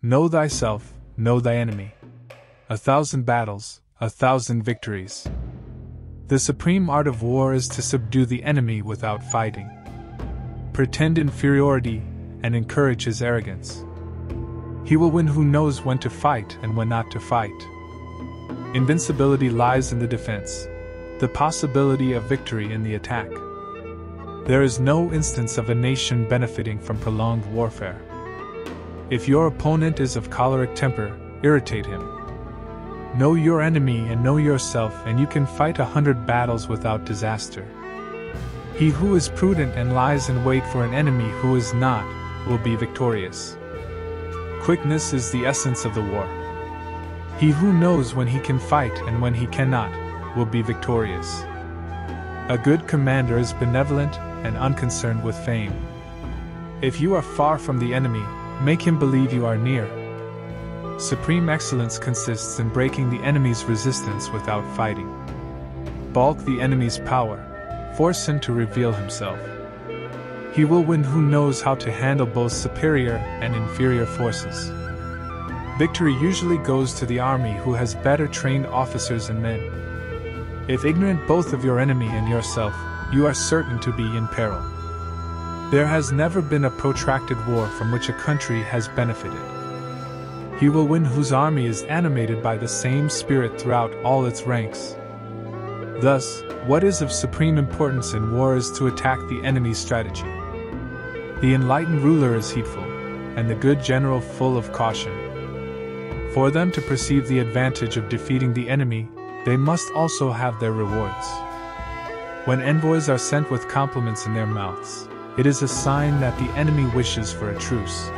Know thyself, know thy enemy. A thousand battles, a thousand victories. The supreme art of war is to subdue the enemy without fighting. Pretend inferiority and encourage his arrogance. He will win who knows when to fight and when not to fight. Invincibility lies in the defense, the possibility of victory in the attack. There is no instance of a nation benefiting from prolonged warfare. If your opponent is of choleric temper, irritate him. Know your enemy and know yourself, and you can fight a hundred battles without disaster. He who is prudent and lies in wait for an enemy who is not, will be victorious. Quickness is the essence of the war. He who knows when he can fight and when he cannot, will be victorious. A good commander is benevolent and unconcerned with fame. If you are far from the enemy, Make him believe you are near. Supreme excellence consists in breaking the enemy's resistance without fighting. Balk the enemy's power, force him to reveal himself. He will win who knows how to handle both superior and inferior forces. Victory usually goes to the army who has better trained officers and men. If ignorant both of your enemy and yourself, you are certain to be in peril. There has never been a protracted war from which a country has benefited. He will win whose army is animated by the same spirit throughout all its ranks. Thus, what is of supreme importance in war is to attack the enemy's strategy. The enlightened ruler is heedful, and the good general full of caution. For them to perceive the advantage of defeating the enemy, they must also have their rewards. When envoys are sent with compliments in their mouths, it is a sign that the enemy wishes for a truce.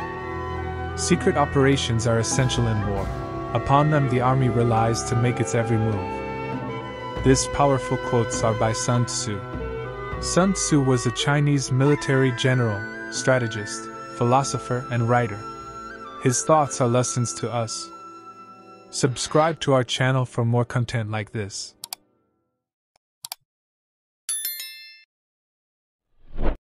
Secret operations are essential in war. Upon them, the army relies to make its every move. This powerful quotes are by Sun Tzu. Sun Tzu was a Chinese military general, strategist, philosopher, and writer. His thoughts are lessons to us. Subscribe to our channel for more content like this.